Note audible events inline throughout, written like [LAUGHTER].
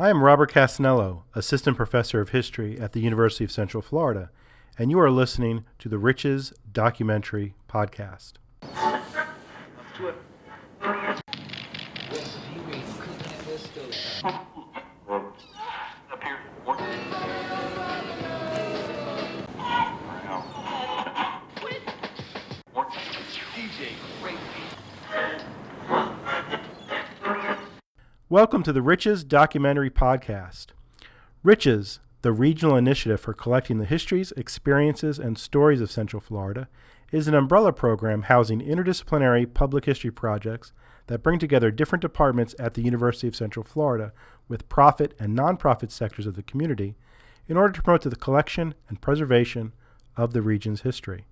I am Robert Cassanello, Assistant Professor of History at the University of Central Florida, and you are listening to the Riches Documentary Podcast. Welcome to the Riches Documentary Podcast. Riches, the regional initiative for collecting the histories, experiences, and stories of Central Florida, is an umbrella program housing interdisciplinary public history projects that bring together different departments at the University of Central Florida with profit and nonprofit sectors of the community in order to promote the collection and preservation of the region's history.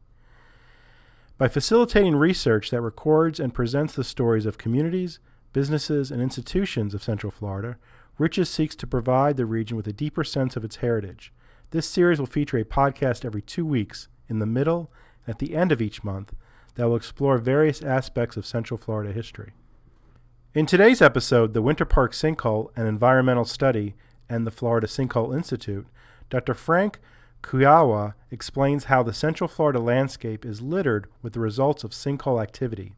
By facilitating research that records and presents the stories of communities, businesses, and institutions of Central Florida, Riches seeks to provide the region with a deeper sense of its heritage. This series will feature a podcast every two weeks, in the middle and at the end of each month, that will explore various aspects of Central Florida history. In today's episode, the Winter Park Sinkhole, an environmental study, and the Florida Sinkhole Institute, Dr. Frank Kujawa explains how the Central Florida landscape is littered with the results of sinkhole activity.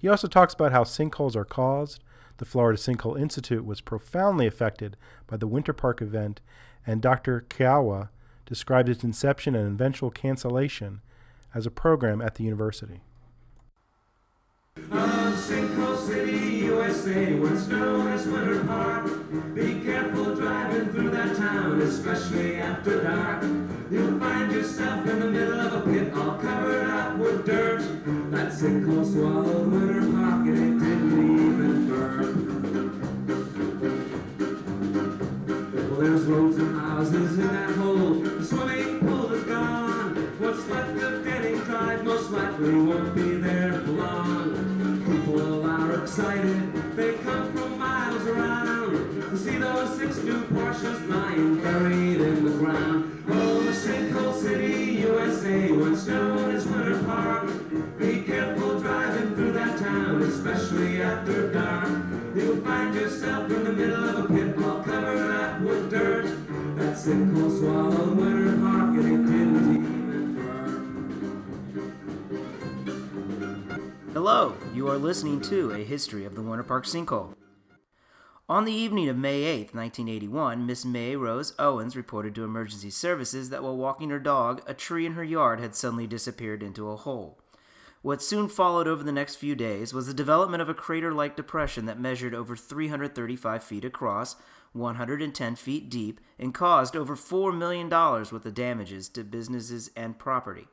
He also talks about how sinkholes are caused. The Florida Sinkhole Institute was profoundly affected by the Winter Park event, and Dr. Kujawa described its inception and eventual cancellation as a program at the university. Sinkhole City, USA, what's known as Winter Park. Be careful driving through that town, especially after dark. You'll find yourself in the middle of a pit, all covered up with dirt. That sinkhole swallowed Winter Park, and it didn't even burn. Well, there's roads and houses in that hole. The swimming pool is gone. What's left of getting dried most likely won't be there for long. Excited, they come from miles around to see those six new Porsches lying buried in the ground. Oh, the sinkhole city, USA, what's known as Winter Park. Be careful driving through that town, especially after dark. You'll find yourself in the middle of a pit all covered up with dirt. That sinkhole swallowed Winter Park and it Hello, you are listening to A History of the Winter Park Sinkhole. On the evening of May 8, 1981, Miss Mae Rose Owens reported to emergency services that while walking her dog, a tree in her yard had suddenly disappeared into a hole. What soon followed over the next few days was the development of a crater like depression that measured over 335 feet across, 110 feet deep, and caused over $4 million worth of damages to businesses and property.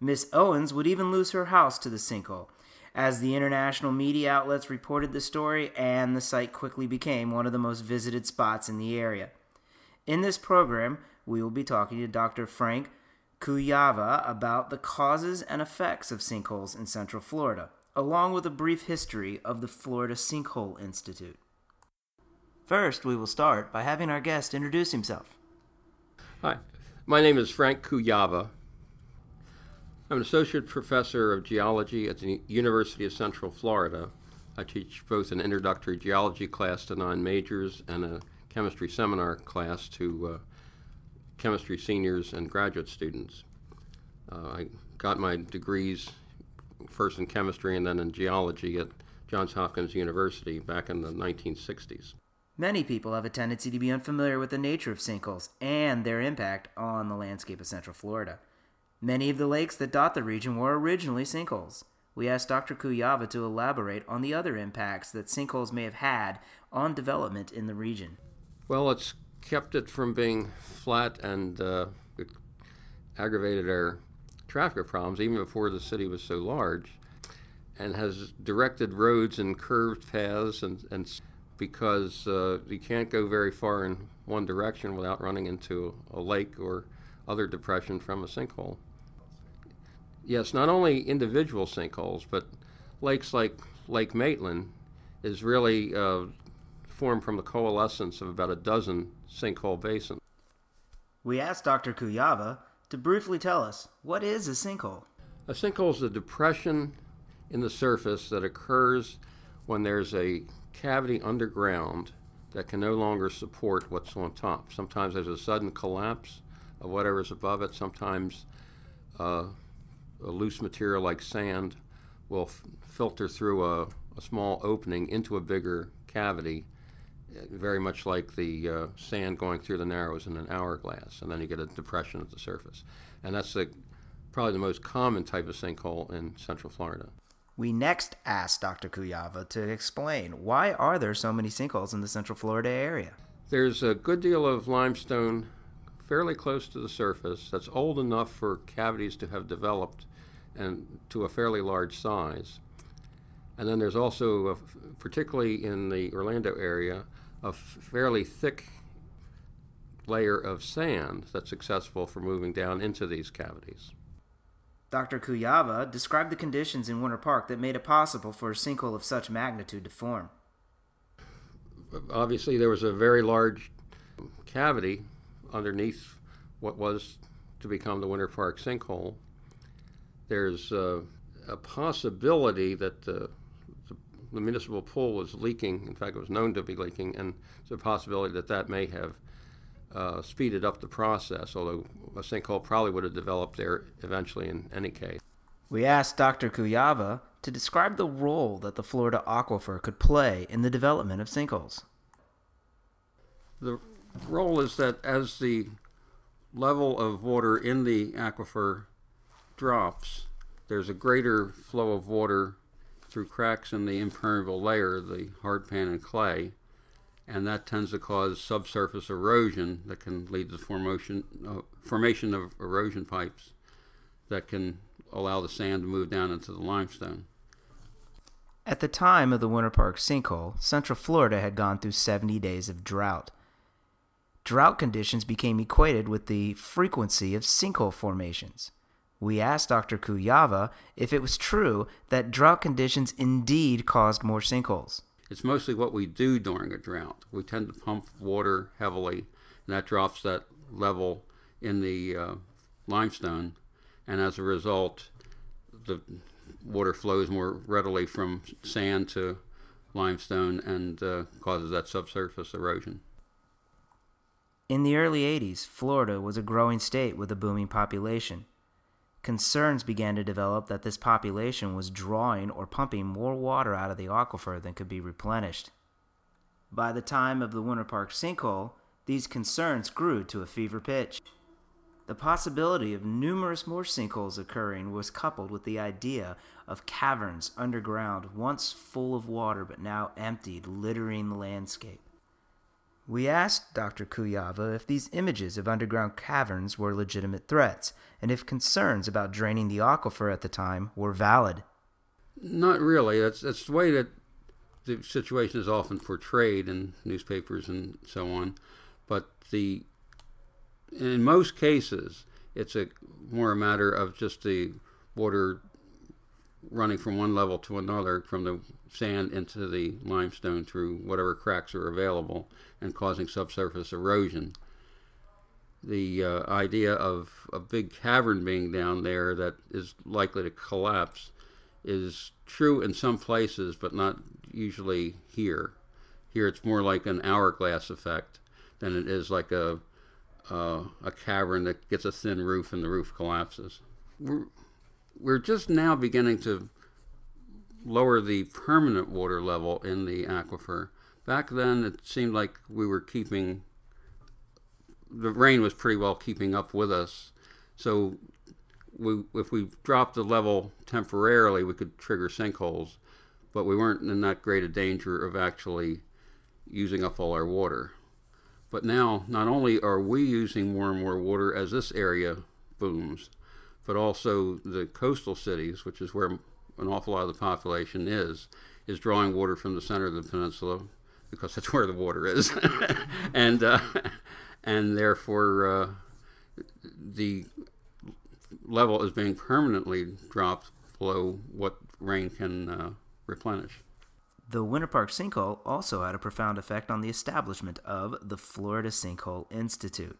Miss Owens would even lose her house to the sinkhole, as the international media outlets reported the story, and the site quickly became one of the most visited spots in the area. In this program, we will be talking to Dr. Frank Kujawa about the causes and effects of sinkholes in Central Florida, along with a brief history of the Florida Sinkhole Institute. First, we will start by having our guest introduce himself. Hi, my name is Frank Kujawa. I'm an associate professor of geology at the University of Central Florida. I teach both an introductory geology class to non majors and a chemistry seminar class to uh, chemistry seniors and graduate students. Uh, I got my degrees first in chemistry and then in geology at Johns Hopkins University back in the 1960s. Many people have a tendency to be unfamiliar with the nature of sinkholes and their impact on the landscape of Central Florida. Many of the lakes that dot the region were originally sinkholes. We asked Dr. Kujawa to elaborate on the other impacts that sinkholes may have had on development in the region. Well, it's kept it from being flat and uh, it aggravated our traffic problems even before the city was so large and has directed roads and curved paths and, and because uh, you can't go very far in one direction without running into a lake or other depression from a sinkhole. Yes, not only individual sinkholes, but lakes like Lake Maitland is really uh, formed from the coalescence of about a dozen sinkhole basins. We asked Dr. Kujawa to briefly tell us what is a sinkhole. A sinkhole is a depression in the surface that occurs when there's a cavity underground that can no longer support what's on top. Sometimes there's a sudden collapse of whatever's above it. Sometimes uh, a loose material like sand will f- filter through a, a, small opening into a bigger cavity, uh, very much like the uh, sand going through the narrows in an hourglass, and then you get a depression at the surface. And that's the, probably the most common type of sinkhole in Central Florida. We next asked Dr. Kujawa to explain why are there so many sinkholes in the Central Florida area? There's a good deal of limestone fairly close to the surface that's old enough for cavities to have developed and to a fairly large size. And then there's also, a, particularly in the Orlando area, a fairly thick layer of sand that's successful for moving down into these cavities. Dr. Kujawa described the conditions in Winter Park that made it possible for a sinkhole of such magnitude to form. Obviously, there was a very large cavity underneath what was to become the Winter Park sinkhole. There's uh, a possibility that the, the, the, municipal pool was leaking. In fact, it was known to be leaking, and there's a possibility that that may have uh, speeded up the process, although a sinkhole probably would have developed there eventually in any case. We asked Dr. Kujawa to describe the role that the Florida aquifer could play in the development of sinkholes. The role is that as the level of water in the aquifer drops, there's a greater flow of water through cracks in the impermeable layer, the hard pan and clay, and that tends to cause subsurface erosion that can lead to formation, uh, formation of erosion pipes that can allow the sand to move down into the limestone. At the time of the Winter Park sinkhole, Central Florida had gone through 70 days of drought. Drought conditions became equated with the frequency of sinkhole formations. We asked Dr. Kujawa if it was true that drought conditions indeed caused more sinkholes. It's mostly what we do during a drought. We tend to pump water heavily, and that drops that level in the uh, limestone, and as a result, the water flows more readily from sand to limestone and uh, causes that subsurface erosion. In the early 80s, Florida was a growing state with a booming population. Concerns began to develop that this population was drawing or pumping more water out of the aquifer than could be replenished. By the time of the Winter Park sinkhole, these concerns grew to a fever pitch. The possibility of numerous more sinkholes occurring was coupled with the idea of caverns underground, once full of water but now emptied, littering the landscape. We asked Dr. Kujawa if these images of underground caverns were legitimate threats, and if concerns about draining the aquifer at the time were valid. Not really. That's, that's the way that the situation is often portrayed in newspapers and so on. But the in most cases, it's a more a matter of just the water running from one level to another from the sand into the limestone through whatever cracks are available and causing subsurface erosion. The uh, idea of a big cavern being down there that is likely to collapse is true in some places, but not usually here. Here it's more like an hourglass effect than it is like a uh, a cavern that gets a thin roof and the roof collapses. We're, we're just now beginning to lower the permanent water level in the aquifer. Back then, it seemed like we were keeping the rain was pretty well keeping up with us. So, we, if we dropped the level temporarily, we could trigger sinkholes, but we weren't in that great a danger of actually using up all our water. But now, not only are we using more and more water as this area booms, but also the coastal cities, which is where an awful lot of the population is, is drawing water from the center of the peninsula because that's [LAUGHS] where the water is, [LAUGHS] and uh, and therefore uh, the level is being permanently dropped below what rain can uh, replenish. The Winter Park sinkhole also had a profound effect on the establishment of the Florida Sinkhole Institute.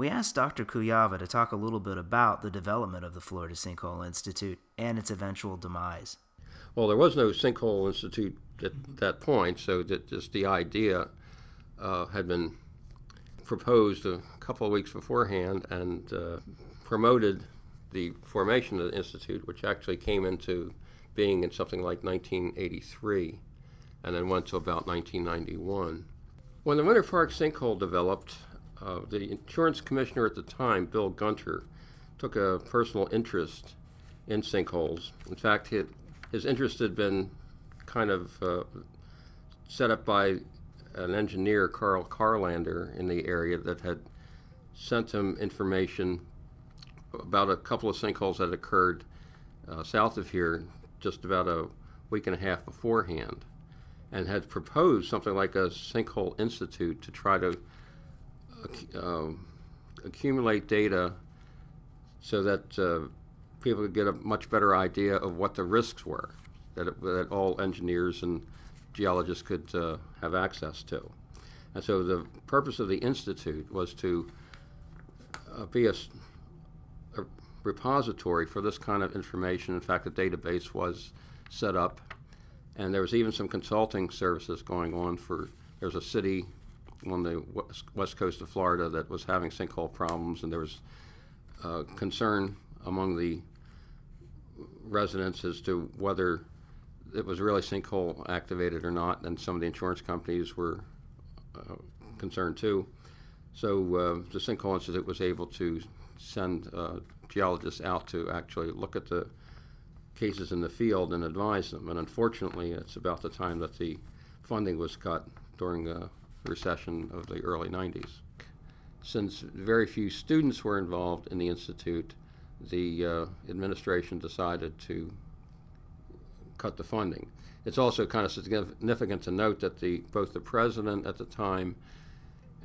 We asked Dr. Kujawa to talk a little bit about the development of the Florida Sinkhole Institute and its eventual demise. Well, there was no Sinkhole Institute at that point, so that just the idea uh, had been proposed a couple of weeks beforehand and uh, promoted the formation of the institute, which actually came into being in something like 1983 and then went to about 1991. When the Winter Park sinkhole developed, uh, the insurance commissioner at the time, Bill Gunter, took a personal interest in sinkholes. In fact, he, his interest had been kind of uh, set up by an engineer, Carl Carlander, in the area that had sent him information about a couple of sinkholes that occurred uh, south of here just about a week and a half beforehand and had proposed something like a sinkhole institute to try to uh, accumulate data so that uh, people could get a much better idea of what the risks were that, it, that all engineers and geologists could uh, have access to. And so the purpose of the institute was to uh, be a, a repository for this kind of information. In fact, a database was set up, and there was even some consulting services going on for. There was a city on the west, coast of Florida that was having sinkhole problems, and there was uh, concern among the residents as to whether it was really sinkhole activated or not, and some of the insurance companies were uh, concerned too. So uh, the Sinkhole Institute was able to send uh, geologists out to actually look at the cases in the field and advise them. And unfortunately, it's about the time that the funding was cut during the recession of the early 90s. Since very few students were involved in the institute, the uh, administration decided to cut the funding. It's also kind of significant to note that the both the president at the time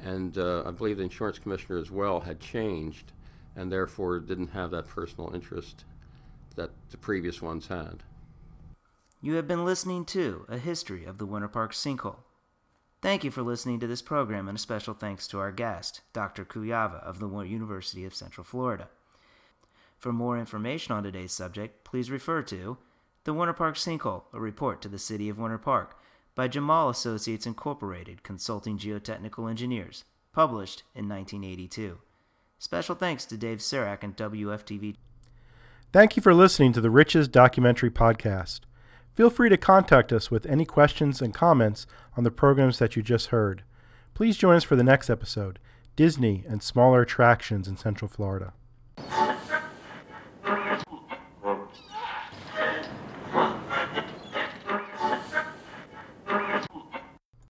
and uh, I believe the insurance commissioner as well had changed and therefore didn't have that personal interest that the previous ones had. You have been listening to A History of the Winter Park Sinkhole. Thank you for listening to this program, and a special thanks to our guest, Dr. Kujawa of the University of Central Florida. For more information on today's subject, please refer to The Winter Park Sinkhole, a report to the City of Winter Park by Jammal Associates Incorporated, Consulting Geotechnical Engineers, published in 1982. Special thanks to Dave Sarak and WFTV. Thank you for listening to the Riches Documentary Podcast. Feel free to contact us with any questions and comments on the programs that you just heard. Please join us for the next episode Disney and Smaller Attractions in Central Florida.